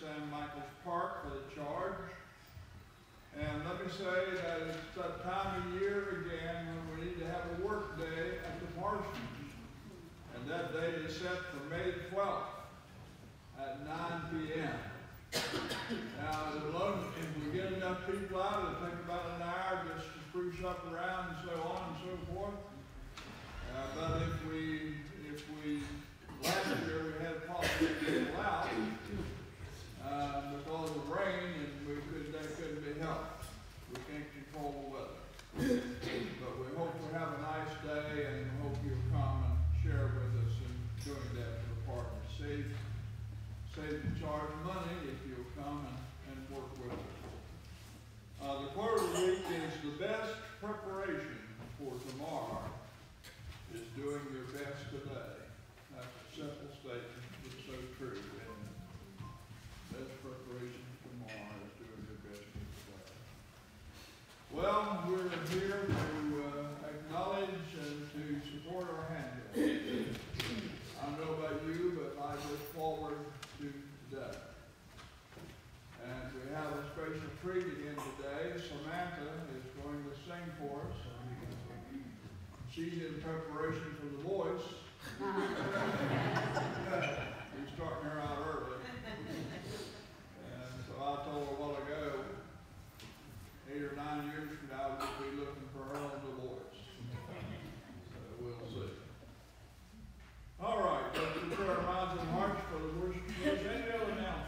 San Michael's Park for the charge. And let me say that it's that time of year again when we need to have a work day at the parsonage. And that day is set for May twelfth at nine P M. Now, if we get enough people out, it'll take about an hour just to spruce up around and so on and so forth. Uh, but if we, if we, last year we had possibly people out, uh, because of rain and we could, that couldn't be helped. We can't control the weather. But we hope we have a nice day and hope you'll come and share with us in doing that for the partner. Save, save the charge money if you'll come and, and work with us. Uh, the the week is the best preparation for tomorrow is doing your best today. Well, we're here to uh, acknowledge and to support our handle. I don't know about you, but I look forward to today. And we have a special treat again today. Samantha is going to sing for us. She's in preparation for the voice. We're starting her out early. And so I told her a while ago, or nine years from now, we'll be looking for on the voice. So we'll see. All right, let's prepare our minds and hearts for the worship. Any other announcements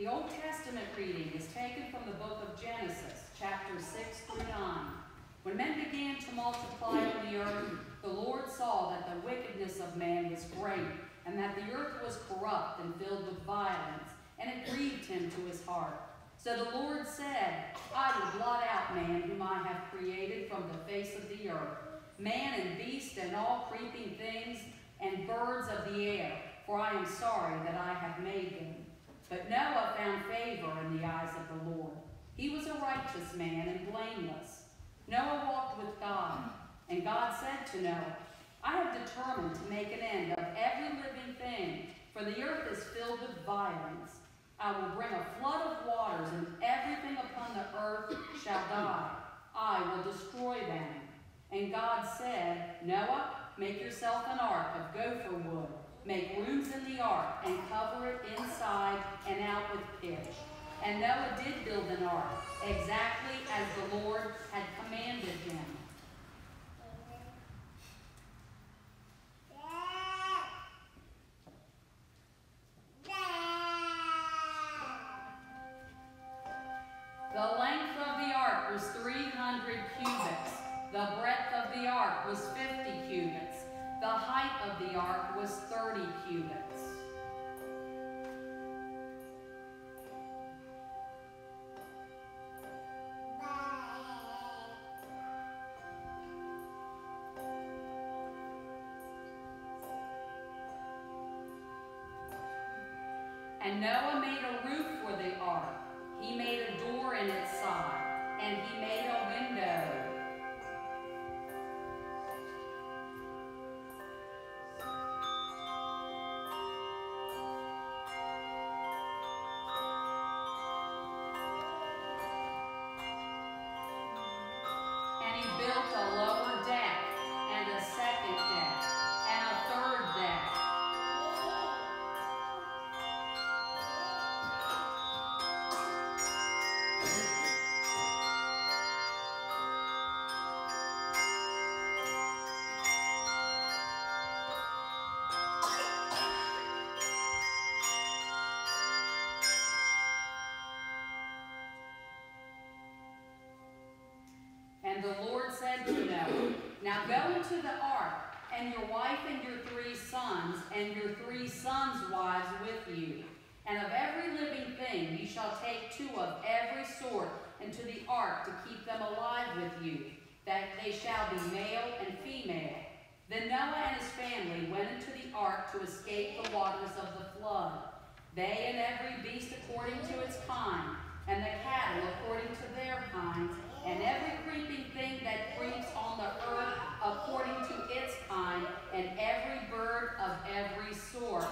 The Old Testament reading is taken from the book of Genesis, chapters 6 through 9. When men began to multiply on the earth, the Lord saw that the wickedness of man was great, and that the earth was corrupt and filled with violence, and it grieved him to his heart. So the Lord said, I will blot out man whom I have created from the face of the earth, man and beast and all creeping things, and birds of the air, for I am sorry that I have made them. But Noah found favor in the eyes of the Lord. He was a righteous man and blameless. Noah walked with God, and God said to Noah, I have determined to make an end of every living thing, for the earth is filled with violence. I will bring a flood of waters, and everything upon the earth shall die. I will destroy them. And God said, Noah, make yourself an ark of gopher wood. Make rooms in the ark and cover it inside and out with pitch. And Noah did build an ark, exactly as the Lord had commanded him. to keep them alive with you, that they shall be male and female. Then Noah and his family went into the ark to escape the waters of the flood. They and every beast according to its kind, and the cattle according to their kinds, and every creeping thing that creeps on the earth according to its kind, and every bird of every sort.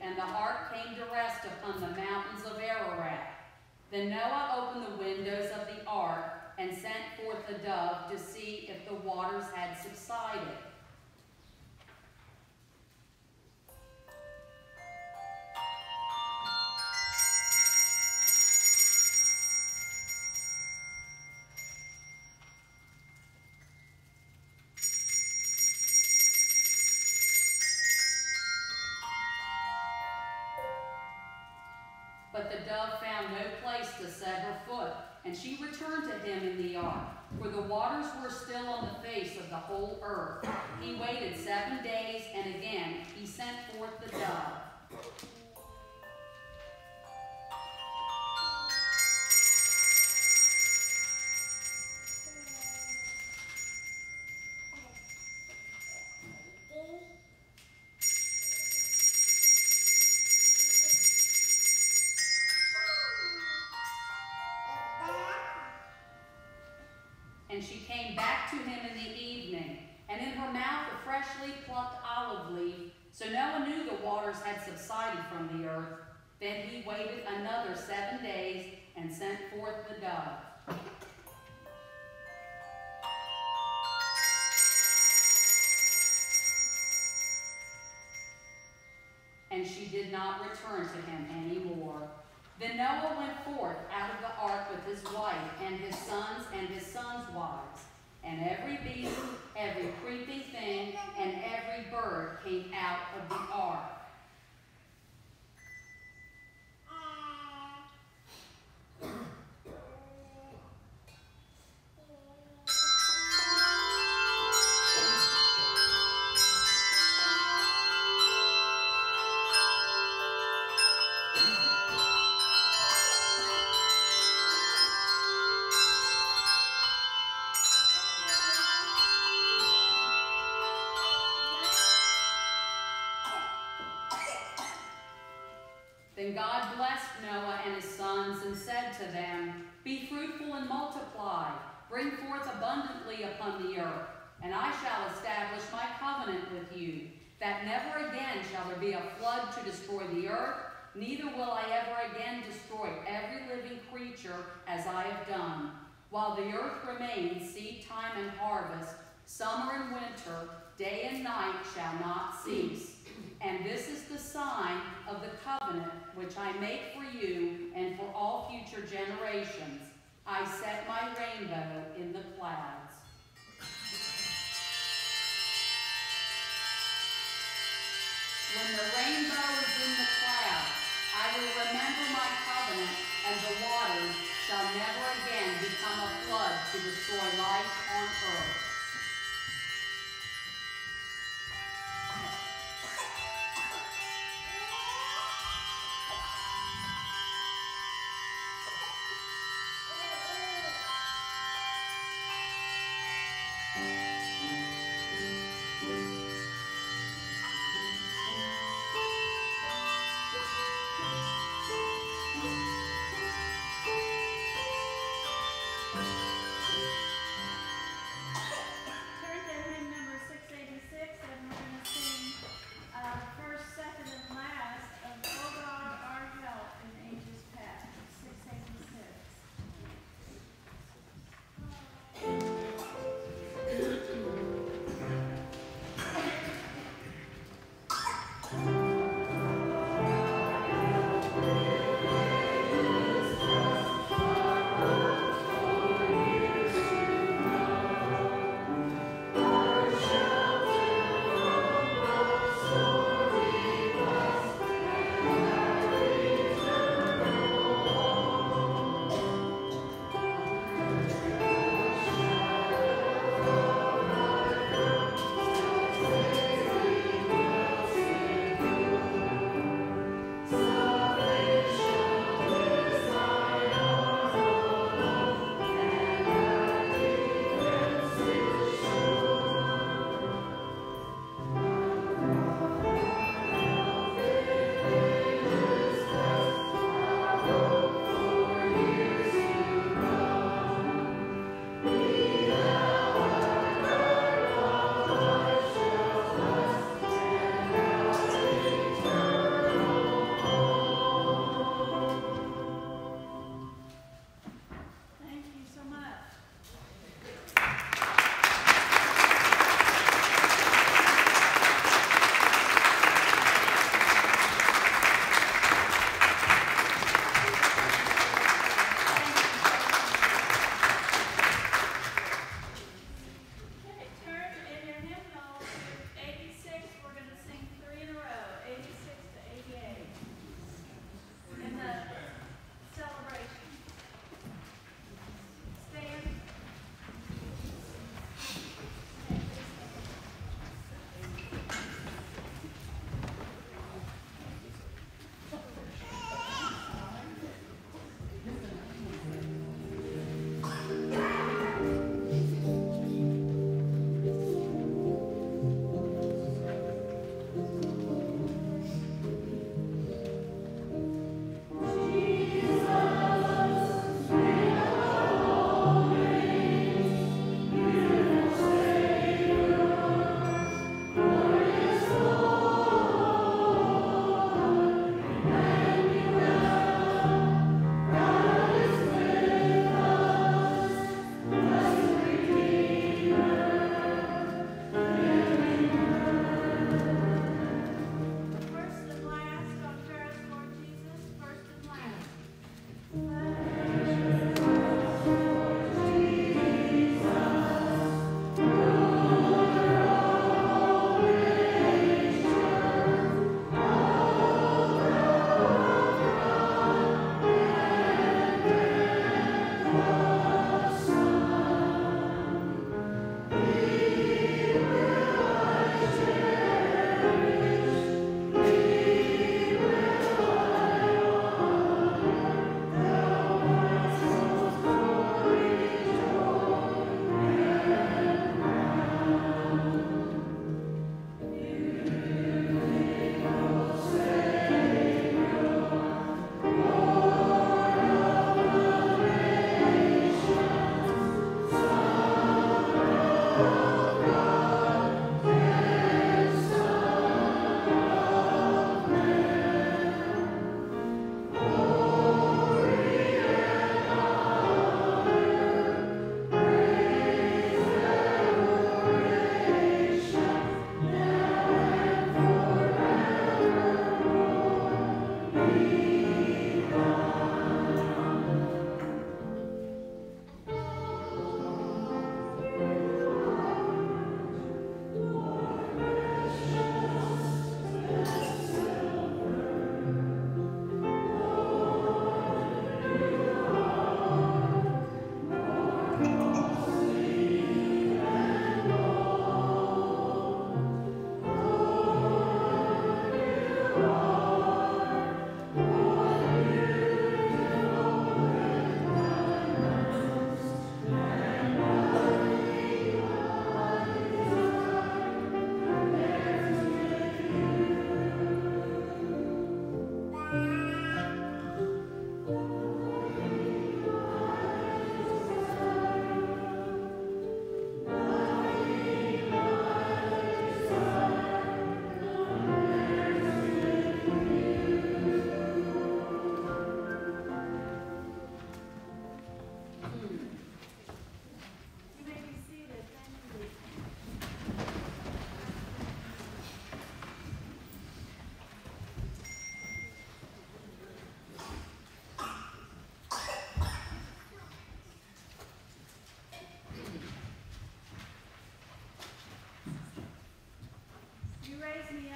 And the ark came to rest upon the mountains of Ararat. Then Noah opened the windows of the ark and sent forth a dove to see if the waters had subsided. She returned to him in the ark, for the waters were still on the face of the whole earth. He waited seven days, and again he sent forth the dove. She came back to him in the evening, and in her mouth a freshly plucked olive leaf. So Noah knew the waters had subsided from the earth. Then he waited another seven days and sent forth the dove. And she did not return to him any more. Then Noah went forth out of the ark with his wife and his sons and his sons' wives. And every beast, every creeping thing, and every bird came out of the ark. God blessed Noah and his sons and said to them, Be fruitful and multiply, bring forth abundantly upon the earth, and I shall establish my covenant with you, that never again shall there be a flood to destroy the earth, neither will I ever again destroy every living creature as I have done. While the earth remains, seed time and harvest, summer and winter, day and night shall not cease. And this is the sign of the covenant which I make for you and for all future generations. I set my rainbow in the clouds. When the rainbow is in the clouds, I will remember my covenant, and the waters shall never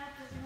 Me